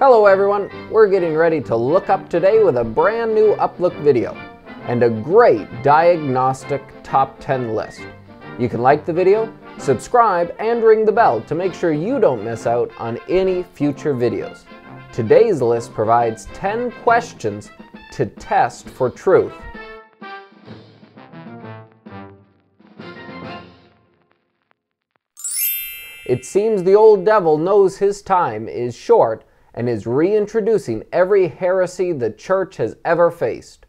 Hello everyone, we're getting ready to look up today with a brand new Uplook video and a great diagnostic top 10 list. You can like the video, subscribe, and ring the bell to make sure you don't miss out on any future videos. Today's list provides 10 questions to test for truth. It seems the old devil knows his time is short and is reintroducing every heresy the church has ever faced.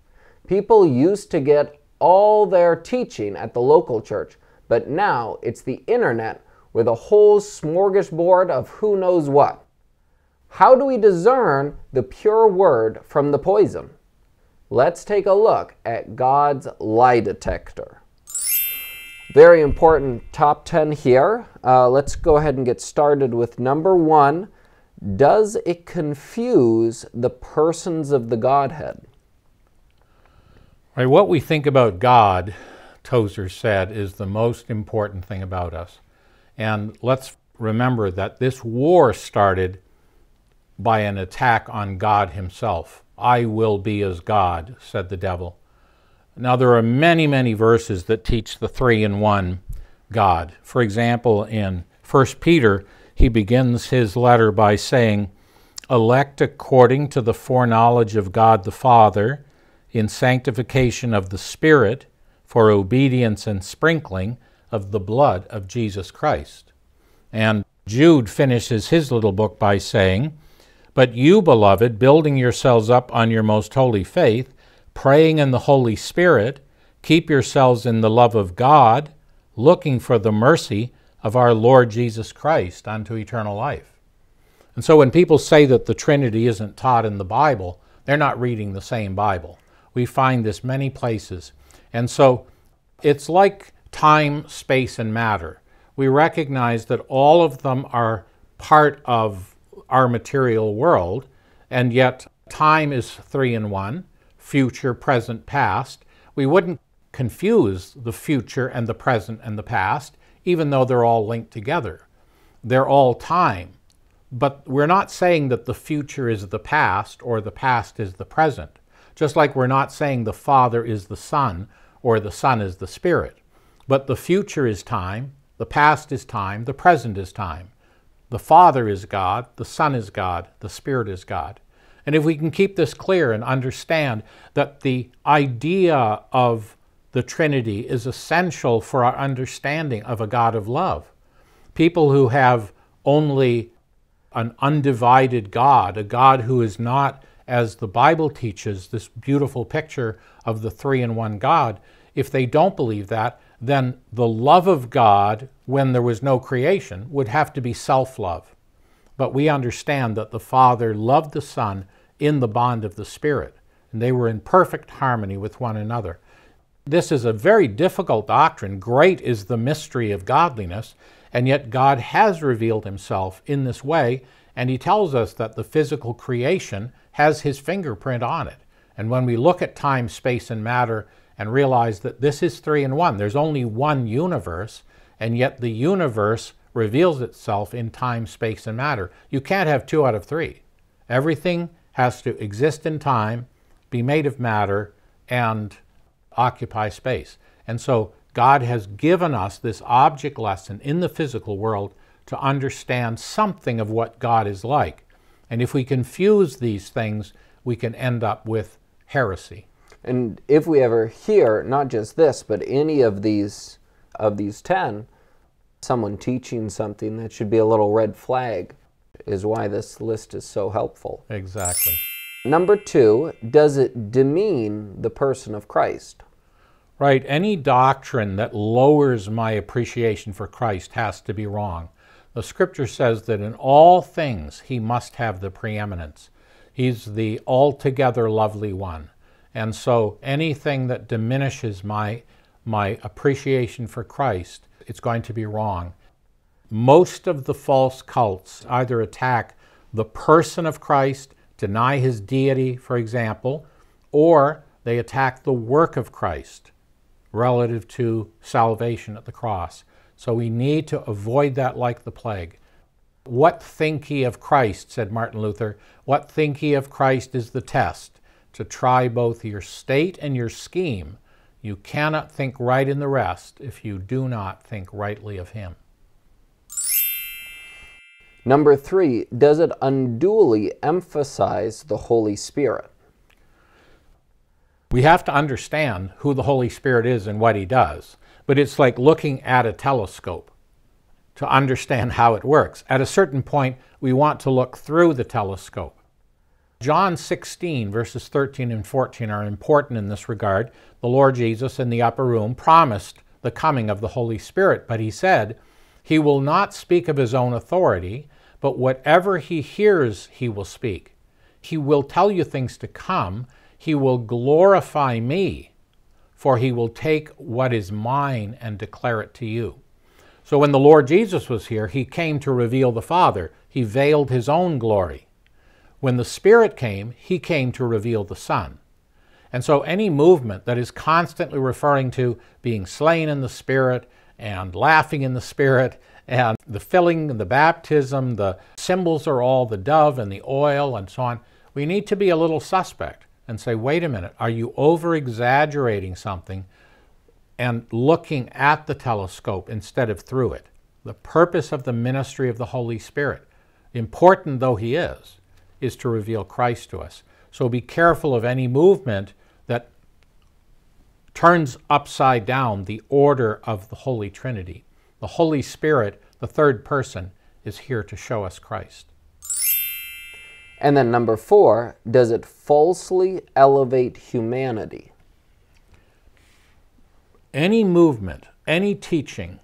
People used to get all their teaching at the local church, but now it's the internet with a whole smorgasbord of who knows what. How do we discern the pure word from the poison? Let's take a look at God's lie detector. Very important top 10 here. Uh, let's go ahead and get started with number one. Does it confuse the persons of the Godhead? Right, what we think about God, Tozer said, is the most important thing about us. And let's remember that this war started by an attack on God Himself. I will be as God, said the devil. Now, there are many, many verses that teach the three in one God. For example, in 1 Peter, he begins his letter by saying, Elect according to the foreknowledge of God the Father, in sanctification of the Spirit, for obedience and sprinkling of the blood of Jesus Christ. And Jude finishes his little book by saying, But you, beloved, building yourselves up on your most holy faith, praying in the Holy Spirit, keep yourselves in the love of God, looking for the mercy of our Lord Jesus Christ unto eternal life. And so when people say that the Trinity isn't taught in the Bible, they're not reading the same Bible. We find this many places. And so it's like time, space, and matter. We recognize that all of them are part of our material world, and yet time is three in one, future, present, past. We wouldn't confuse the future and the present and the past, even though they're all linked together. They're all time. But we're not saying that the future is the past or the past is the present, just like we're not saying the Father is the Son or the Son is the Spirit. But the future is time, the past is time, the present is time. The Father is God, the Son is God, the Spirit is God. And if we can keep this clear and understand that the idea of the Trinity is essential for our understanding of a God of love, people who have only an undivided God, a God who is not, as the Bible teaches, this beautiful picture of the three in one God, if they don't believe that, then the love of God, when there was no creation, would have to be self love. But we understand that the Father loved the Son in the bond of the Spirit, and they were in perfect harmony with one another. This is a very difficult doctrine. Great is the mystery of godliness, and yet God has revealed himself in this way, and he tells us that the physical creation has his fingerprint on it. And when we look at time, space, and matter and realize that this is three in one, there's only one universe, and yet the universe reveals itself in time, space, and matter. You can't have two out of three. Everything has to exist in time, be made of matter, and occupy space. And so God has given us this object lesson in the physical world to understand something of what God is like. And if we confuse these things, we can end up with heresy. And if we ever hear not just this, but any of these of these 10, someone teaching something that should be a little red flag, is why this list is so helpful. Exactly. Number two, does it demean the person of Christ? Right. Any doctrine that lowers my appreciation for Christ has to be wrong. The scripture says that in all things he must have the preeminence. He's the altogether lovely one. And so anything that diminishes my, my appreciation for Christ, it's going to be wrong most of the false cults either attack the person of Christ, deny his deity, for example, or they attack the work of Christ relative to salvation at the cross. So we need to avoid that like the plague. What think ye of Christ? said Martin Luther. What think ye of Christ is the test to try both your state and your scheme. You cannot think right in the rest if you do not think rightly of him. Number three, does it unduly emphasize the Holy Spirit? We have to understand who the Holy Spirit is and what he does, but it's like looking at a telescope to understand how it works. At a certain point, we want to look through the telescope. John 16, verses 13 and 14 are important in this regard. The Lord Jesus in the upper room promised the coming of the Holy Spirit, but he said, He will not speak of his own authority, but whatever he hears, he will speak. He will tell you things to come. He will glorify me, for he will take what is mine and declare it to you. So when the Lord Jesus was here, he came to reveal the Father. He veiled his own glory. When the Spirit came, he came to reveal the Son. And so any movement that is constantly referring to being slain in the Spirit and laughing in the Spirit and the filling and the baptism, the symbols are all the dove and the oil and so on, we need to be a little suspect and say, wait a minute, are you over exaggerating something and looking at the telescope instead of through it? The purpose of the ministry of the Holy Spirit, important though he is, is to reveal Christ to us. So be careful of any movement that turns upside down the order of the Holy Trinity. The Holy Spirit, the third person, is here to show us Christ. And then number four, does it falsely elevate humanity? Any movement, any teaching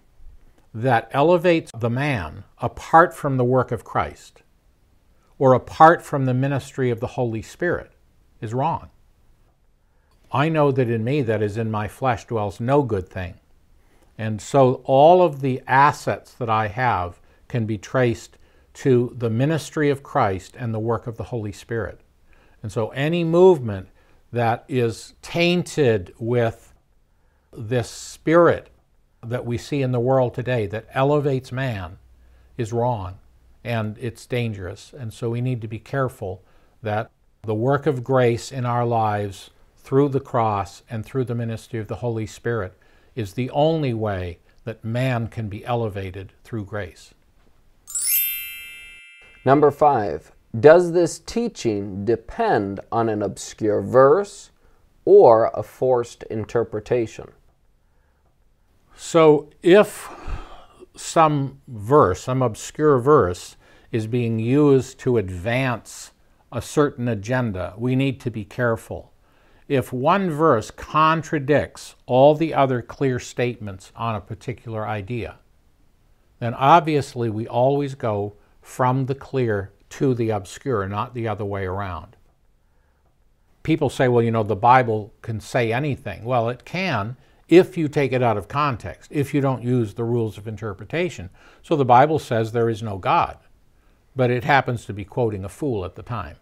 that elevates the man apart from the work of Christ or apart from the ministry of the Holy Spirit is wrong. I know that in me, that is in my flesh, dwells no good thing. And so all of the assets that I have can be traced to the ministry of Christ and the work of the Holy Spirit. And so any movement that is tainted with this spirit that we see in the world today that elevates man is wrong and it's dangerous. And so we need to be careful that the work of grace in our lives through the cross and through the ministry of the Holy Spirit is the only way that man can be elevated through grace. Number five, does this teaching depend on an obscure verse or a forced interpretation? So if some verse, some obscure verse, is being used to advance a certain agenda, we need to be careful. If one verse contradicts all the other clear statements on a particular idea, then obviously we always go from the clear to the obscure, not the other way around. People say, well, you know, the Bible can say anything. Well, it can if you take it out of context, if you don't use the rules of interpretation. So the Bible says there is no God, but it happens to be quoting a fool at the time.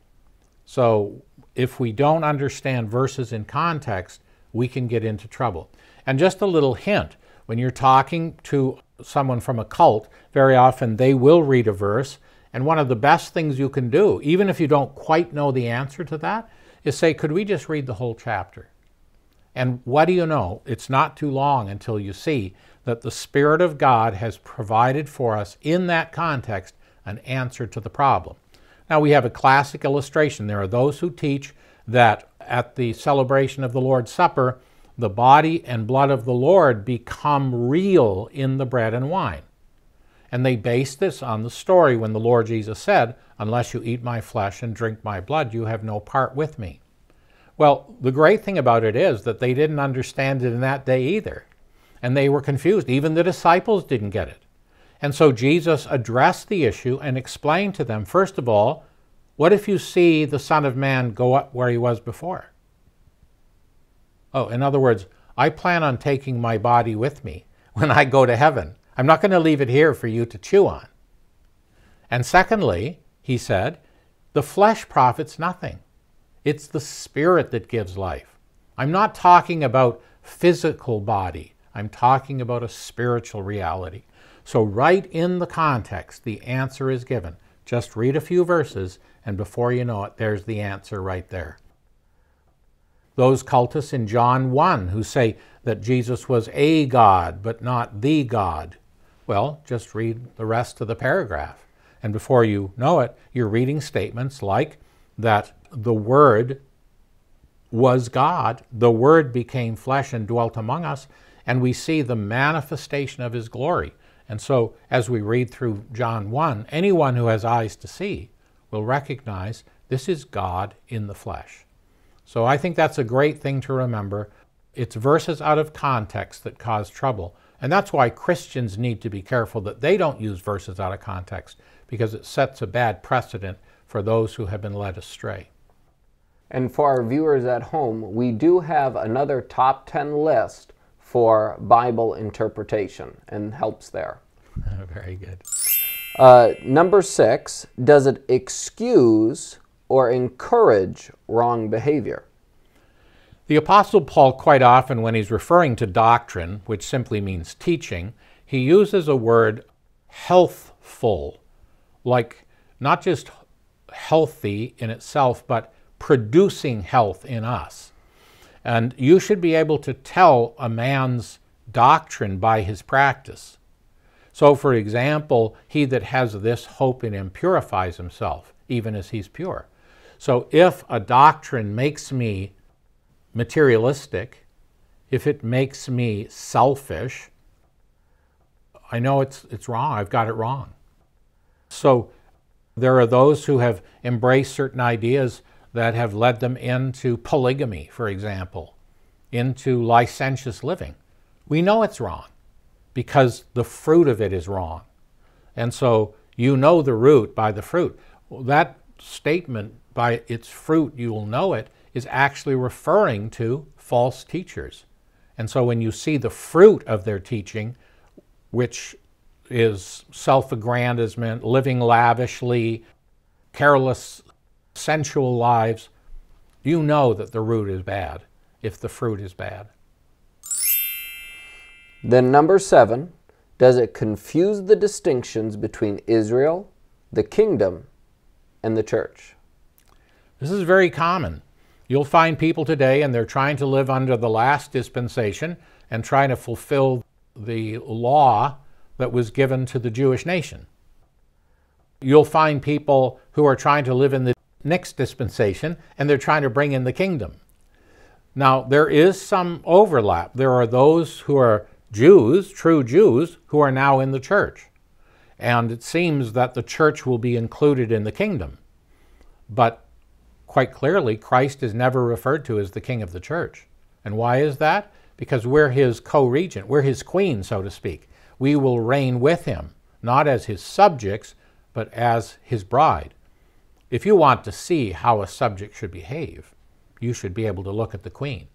So if we don't understand verses in context, we can get into trouble. And just a little hint when you're talking to someone from a cult, very often they will read a verse. And one of the best things you can do, even if you don't quite know the answer to that, is say, Could we just read the whole chapter? And what do you know? It's not too long until you see that the Spirit of God has provided for us in that context an answer to the problem. Now, we have a classic illustration. There are those who teach that at the celebration of the Lord's Supper, the body and blood of the Lord become real in the bread and wine. And they base this on the story when the Lord Jesus said, Unless you eat my flesh and drink my blood, you have no part with me. Well, the great thing about it is that they didn't understand it in that day either. And they were confused. Even the disciples didn't get it. And so Jesus addressed the issue and explained to them, first of all, what if you see the Son of Man go up where he was before? Oh, in other words, I plan on taking my body with me when I go to heaven. I'm not going to leave it here for you to chew on. And secondly, he said, the flesh profits nothing. It's the spirit that gives life. I'm not talking about physical body. I'm talking about a spiritual reality. So, right in the context, the answer is given. Just read a few verses, and before you know it, there's the answer right there. Those cultists in John 1 who say that Jesus was a God, but not the God. Well, just read the rest of the paragraph. And before you know it, you're reading statements like that the Word was God, the Word became flesh and dwelt among us, and we see the manifestation of His glory. And so, as we read through John 1, anyone who has eyes to see will recognize this is God in the flesh. So, I think that's a great thing to remember. It's verses out of context that cause trouble. And that's why Christians need to be careful that they don't use verses out of context, because it sets a bad precedent for those who have been led astray. And for our viewers at home, we do have another top 10 list for Bible interpretation and helps there. Very good. Uh, number six, does it excuse or encourage wrong behavior? The Apostle Paul, quite often, when he's referring to doctrine, which simply means teaching, he uses a word healthful, like not just healthy in itself, but producing health in us. And you should be able to tell a man's doctrine by his practice. So, for example, he that has this hope in him purifies himself, even as he's pure. So, if a doctrine makes me materialistic, if it makes me selfish, I know it's, it's wrong. I've got it wrong. So, there are those who have embraced certain ideas that have led them into polygamy, for example, into licentious living. We know it's wrong because the fruit of it is wrong. And so you know the root by the fruit. Well, that statement, by its fruit you will know it, is actually referring to false teachers. And so when you see the fruit of their teaching, which is self aggrandizement, living lavishly, careless sensual lives, you know that the root is bad if the fruit is bad. Then, number seven, does it confuse the distinctions between Israel, the kingdom, and the church? This is very common. You'll find people today, and they're trying to live under the last dispensation and trying to fulfill the law that was given to the Jewish nation. You'll find people who are trying to live in the next dispensation, and they're trying to bring in the kingdom. Now, there is some overlap. There are those who are Jews, true Jews, who are now in the church. And it seems that the church will be included in the kingdom. But quite clearly, Christ is never referred to as the king of the church. And why is that? Because we're his co regent, we're his queen, so to speak. We will reign with him, not as his subjects, but as his bride. If you want to see how a subject should behave, you should be able to look at the queen.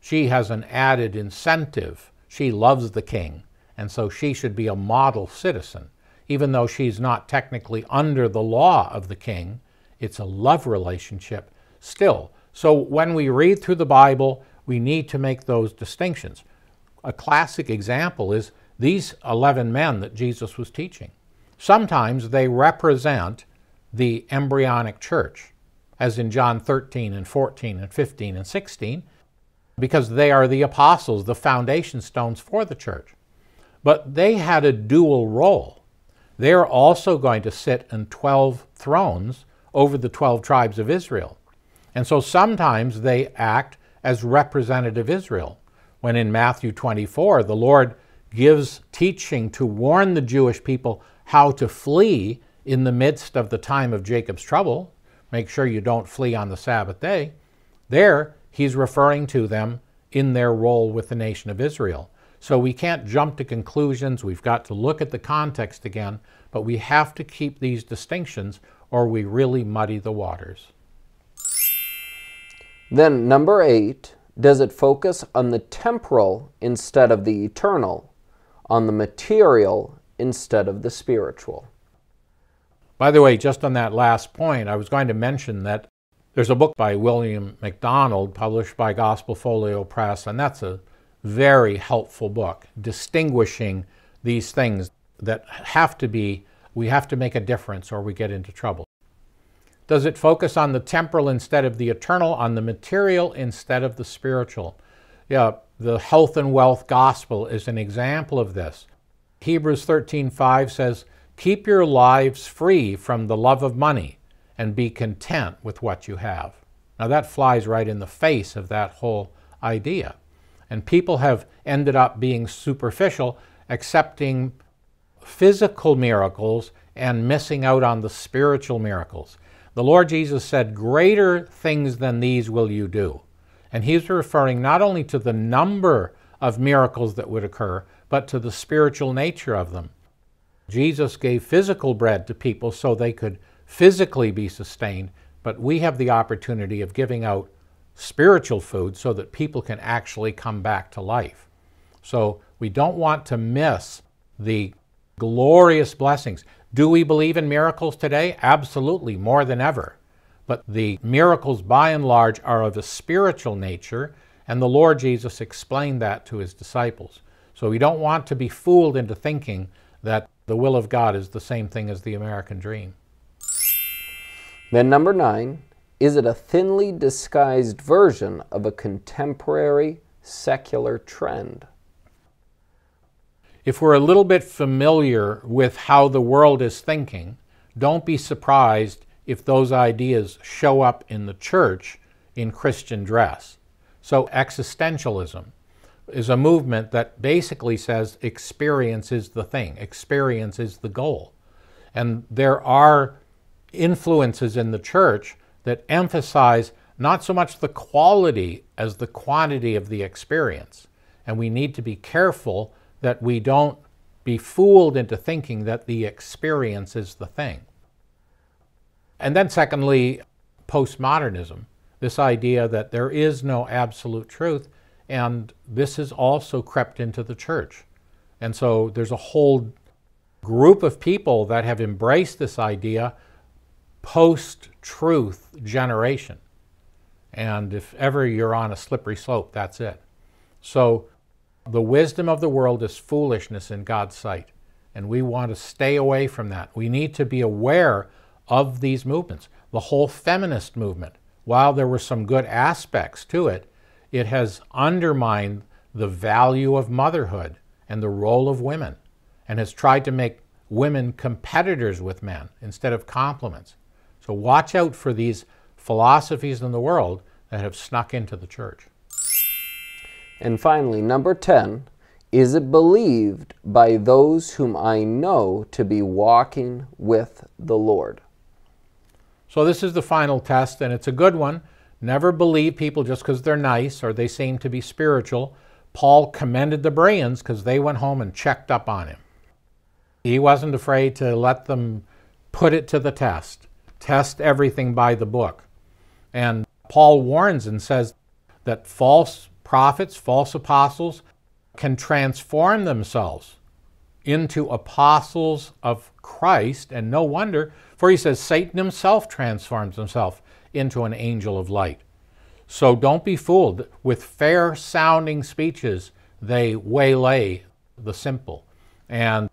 She has an added incentive. She loves the king, and so she should be a model citizen. Even though she's not technically under the law of the king, it's a love relationship still. So when we read through the Bible, we need to make those distinctions. A classic example is these 11 men that Jesus was teaching. Sometimes they represent the embryonic church, as in John 13 and 14 and 15 and 16, because they are the apostles, the foundation stones for the church. But they had a dual role. They're also going to sit in 12 thrones over the 12 tribes of Israel. And so sometimes they act as representative Israel. When in Matthew 24, the Lord gives teaching to warn the Jewish people how to flee in the midst of the time of Jacob's trouble, make sure you don't flee on the Sabbath day. There, he's referring to them in their role with the nation of Israel. So we can't jump to conclusions. We've got to look at the context again, but we have to keep these distinctions or we really muddy the waters. Then, number eight, does it focus on the temporal instead of the eternal, on the material instead of the spiritual? By the way, just on that last point, I was going to mention that there's a book by William MacDonald published by Gospel Folio Press, and that's a very helpful book distinguishing these things that have to be, we have to make a difference or we get into trouble? Does it focus on the temporal instead of the eternal, on the material instead of the spiritual? Yeah, the health and wealth gospel is an example of this. Hebrews 13:5 says, "Keep your lives free from the love of money and be content with what you have." Now that flies right in the face of that whole idea. And people have ended up being superficial, accepting physical miracles and missing out on the spiritual miracles. The Lord Jesus said, Greater things than these will you do. And he's referring not only to the number of miracles that would occur, but to the spiritual nature of them. Jesus gave physical bread to people so they could physically be sustained, but we have the opportunity of giving out spiritual food so that people can actually come back to life. So we don't want to miss the glorious blessings. Do we believe in miracles today? Absolutely, more than ever. But the miracles, by and large, are of a spiritual nature, and the Lord Jesus explained that to his disciples. So we don't want to be fooled into thinking that the will of God is the same thing as the American dream. Then, number nine, is it a thinly disguised version of a contemporary secular trend? If we're a little bit familiar with how the world is thinking, don't be surprised if those ideas show up in the church in Christian dress. So, existentialism is a movement that basically says experience is the thing, experience is the goal. And there are influences in the church that emphasize not so much the quality as the quantity of the experience. And we need to be careful that we don't be fooled into thinking that the experience is the thing. And then, secondly, postmodernism this idea that there is no absolute truth, and this has also crept into the church. And so there's a whole group of people that have embraced this idea post truth generation. And if ever you're on a slippery slope, that's it. So the wisdom of the world is foolishness in God's sight. And we want to stay away from that. We need to be aware of these movements. The whole feminist movement, while there were some good aspects to it, it has undermined the value of motherhood and the role of women and has tried to make women competitors with men instead of complements. So watch out for these philosophies in the world that have snuck into the church. And finally, number 10, is it believed by those whom I know to be walking with the Lord? So this is the final test, and it's a good one. Never believe people just because they're nice or they seem to be spiritual. Paul commended the Bereans because they went home and checked up on him. He wasn't afraid to let them put it to the test. Test everything by the book. And Paul warns and says that false prophets, false apostles, can transform themselves into apostles of Christ, and no wonder, for he says Satan himself transforms himself into an angel of light. So don't be fooled. With fair sounding speeches, they waylay the simple, and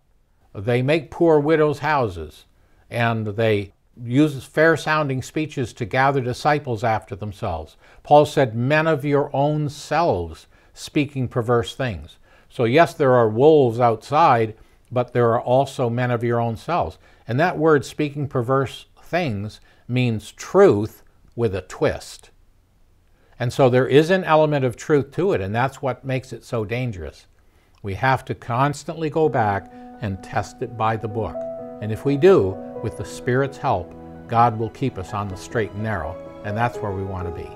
they make poor widows' houses, and they uses fair sounding speeches to gather disciples after themselves. Paul said, Men of your own selves speaking perverse things. So, yes, there are wolves outside, but there are also men of your own selves. And that word, speaking perverse things, means truth with a twist. And so there is an element of truth to it, and that's what makes it so dangerous. We have to constantly go back and test it by the book. And if we do, with the Spirit's help, God will keep us on the straight and narrow, and that's where we want to be.